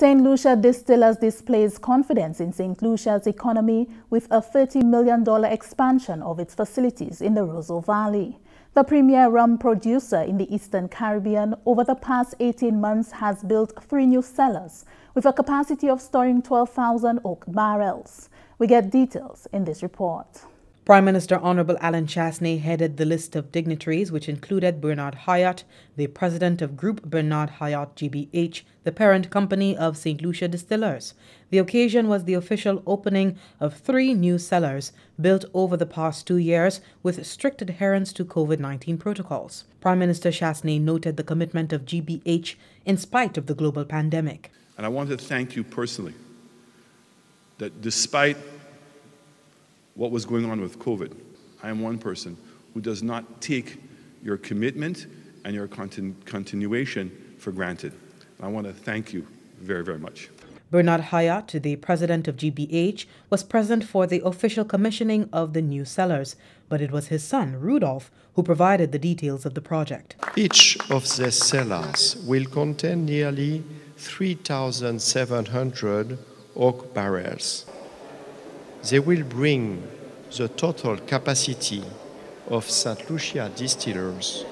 St. Lucia Distillers displays confidence in St. Lucia's economy with a $30 million expansion of its facilities in the Roseau Valley. The premier rum producer in the Eastern Caribbean over the past 18 months has built three new cellars with a capacity of storing 12,000 oak barrels. We get details in this report. Prime Minister Honorable Allen Chastanet headed the list of dignitaries, which included Bernard Hayot, the president of Group Bernard Hayot GBH, the parent company of St. Lucia Distillers. The occasion was the official opening of three new cellars built over the past two years with strict adherence to COVID 19 protocols. Prime Minister Chastanet noted the commitment of GBH in spite of the global pandemic. And I want to thank you personally that despite what was going on with COVID. I am one person who does not take your commitment and your continu continuation for granted. I want to thank you very, very much. Bernard Hayot, the president of GBH, was present for the official commissioning of the new cellars, but it was his son, Rudolf, who provided the details of the project. Each of the cellars will contain nearly 3,700 oak barrels. They will bring the total capacity of St. Lucia distillers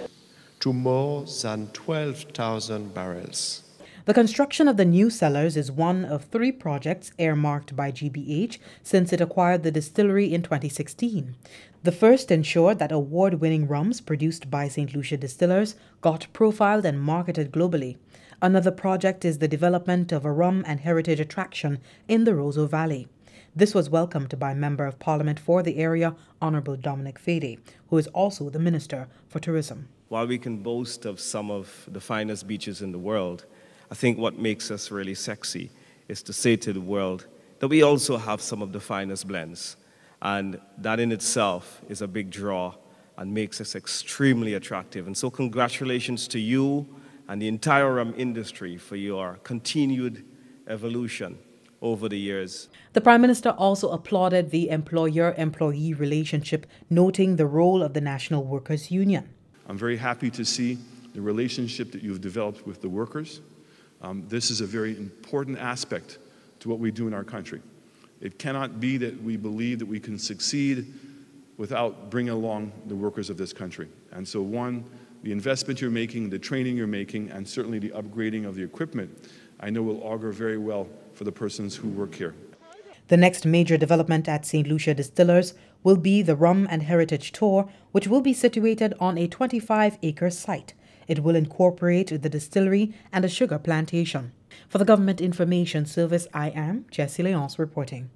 to more than 12,000 barrels. The construction of the new cellars is one of three projects earmarked by GBH since it acquired the distillery in 2016. The first ensured that award winning rums produced by St. Lucia distillers got profiled and marketed globally. Another project is the development of a rum and heritage attraction in the Roseau Valley. This was welcomed by Member of Parliament for the area, Honourable Dominic Fedee, who is also the Minister for Tourism. While we can boast of some of the finest beaches in the world, I think what makes us really sexy is to say to the world that we also have some of the finest blends. And that in itself is a big draw and makes us extremely attractive. And so, congratulations to you and the entire rum industry for your continued evolution over the years. The Prime Minister also applauded the employer employee relationship, noting the role of the National Workers' Union. I'm very happy to see the relationship that you've developed with the workers. Um, this is a very important aspect to what we do in our country. It cannot be that we believe that we can succeed without bringing along the workers of this country. And so, one, the investment you're making, the training you're making, and certainly the upgrading of the equipment, I know will augur very well for the persons who work here. The next major development at St. Lucia Distillers will be the Rum and Heritage Tour, which will be situated on a 25 acre site. It will incorporate the distillery and a sugar plantation. For the Government Information Service, I am Jessie Leonce reporting.